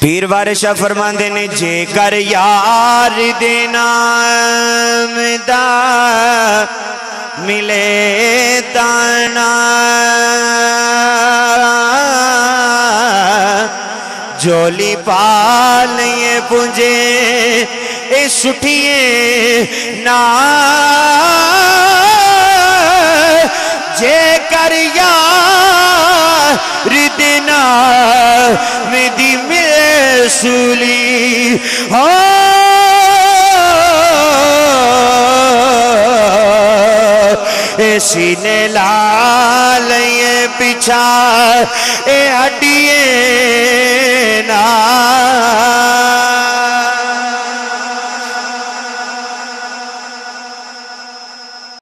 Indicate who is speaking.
Speaker 1: पीर वारिशा फरमाते ने, जेकर यार देना मिले ताना जोली पाल ये पुंजे, ए सुठिए ना। जे कर यार देना मेरी मिसूली हो सीने लाल पिछा ए हड्डिए